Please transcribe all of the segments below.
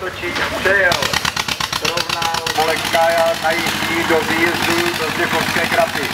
roztočí, přejel. Srovnal Molekkája na jízdí do výjezdu do Zdechovské krapy.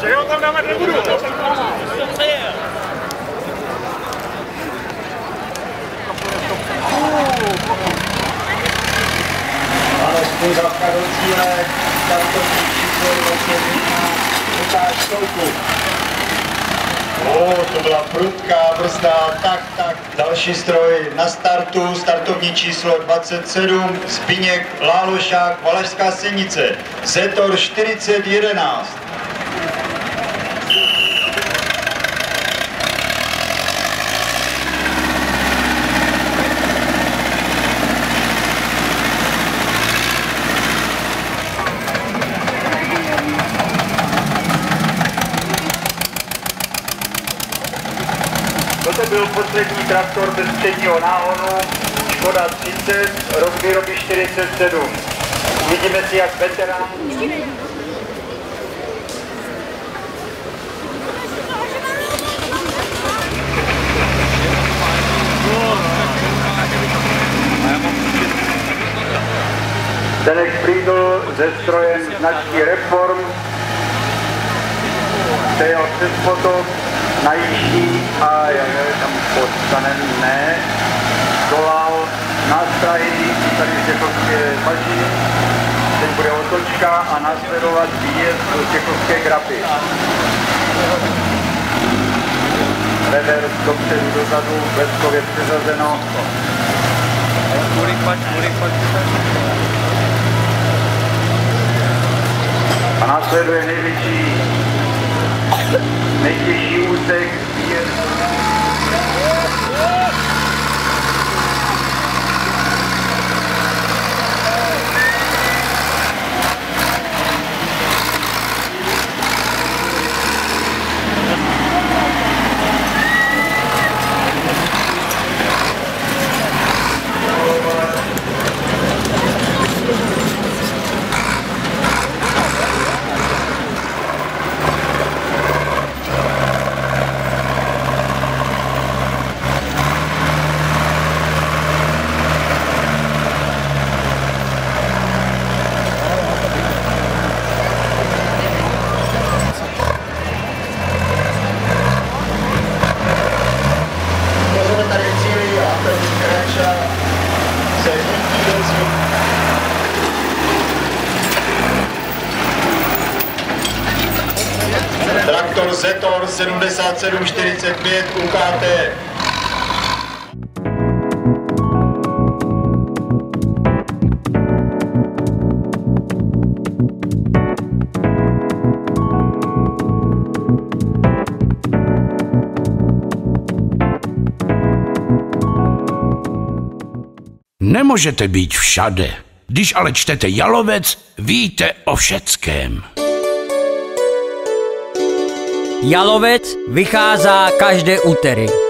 Čeho tam dáme nebudu? Ale způzavka do cíle, startovní číslo 21, Lukáš. O, to byla prudká brzda, tak, tak. Další stroj na startu, startovní číslo 27, Zbigněk Lálošák, Valašská Senice, Zetor 4011. Toto byl poslední traktor bez předního náhonu, Škoda 30, rok výroby 47. Vidíme si, jak veterán Zdenek Friedl se strojem značky Reform přejel přes potok na jižní a jak je tam pod stanem ne, dolal na strahy tady v Čechovské baži, teď bude otočka a následovat výjezd do Čechovské grapy. Revers dopředu dozadu, bleskově přezazeno. A následuje největší mistake. Zetor 7745 UKT. Nemůžete být všade. Když ale čtete Jalovec, víte o všeckém. Jalovec vychází každé úterý.